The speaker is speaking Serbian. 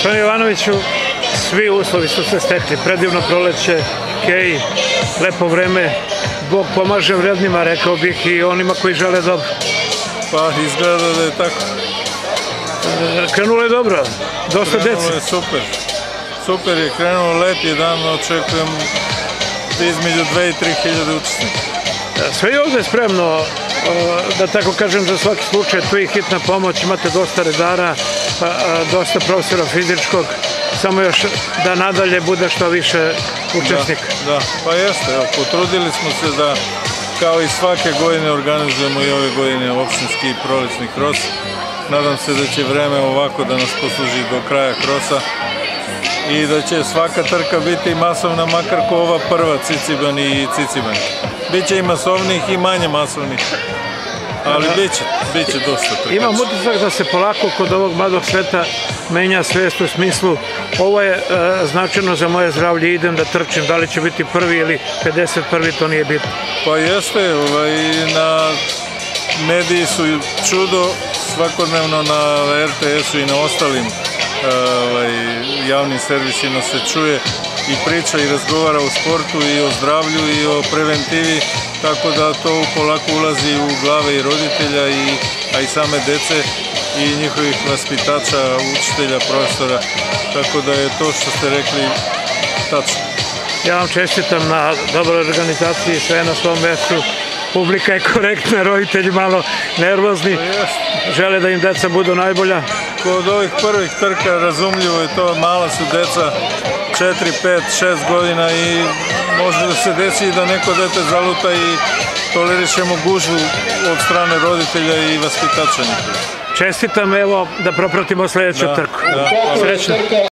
Gospodin Jovanoviću, svi uslovi su se stekli. Predivno proleće, kej, lepo vreme. Bog pomaže vrednima, rekao bih, i onima koji žele dobro. Pa izgleda da je tako. Krenulo je dobro, dosta Krenulo dece. je super. Super je krenulo, lep je dan, očekujem između 2 i 3 hiljade učesnika. Sve je ovde spremno, da tako kažem, za svaki slučaj. Tu je hitna pomoć, imate dosta redara, dosta profesora fizičkog. Samo još da nadalje bude što više učesnika. Da, pa jeste, evo, potrudili smo se da kao i svake godine organizujemo i ove godine opštinski i prolećni kros. Nadam se da će vreme ovako da nas posluži do kraja krosa i da će svaka trka biti masovna, makar ko ova prva Ciciban i Ciciban. Biće i masovnih i manje masovnih, ali biće, biće dosta trkača. Imam utisak da se polako kod ovog mladog sveta menja svest u smislu ovo je e, značajno za moje zdravlje, idem da trčim, da li će biti prvi ili 51. to nije bitno. Pa jeste, ovaj, na mediji su čudo, svakodnevno na RTS-u i na ostalim ovaj, javnim servisima se čuje i priča i razgovara o sportu i o zdravlju i o preventivi, tako da to polako ulazi u glave i roditelja, i, a i same dece i njihovih vaspitača, učitelja, profesora, tako da je to što ste rekli tačno. Ja vam čestitam na dobroj organizaciji, sve na svom mestu. Publika je korektna, roditelji malo nervozni, Pa žele da im deca budu najbolja. Kod ovih prvih trka razumljivo je to, mala su deca, 4, 5, 6 godina i može da se desi da neko dete zaluta i tolerišemo gužvu od strane roditelja i vaspitača njihovih. Čestitam, evo, da propratimo sledeću Da, trku. da. Srećno.